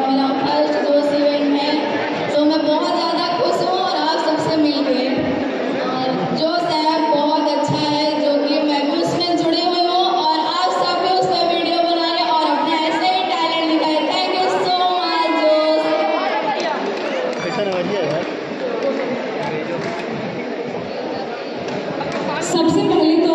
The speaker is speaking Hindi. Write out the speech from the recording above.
मेरा फ़र्स्ट दोस्त इवेंट में तो मैं बहुत ज़्यादा खुश हूँ और आप सबसे मिल गए जो सैब बहुत अच्छा है जो कि मैं भी उसमें जुड़े हुए हूँ और आप सब भी उसका वीडियो बना रहे और अपने ऐसे ही टैलेंट निकाले। थैंक यू सो मच दोस्त। सबसे पहले तो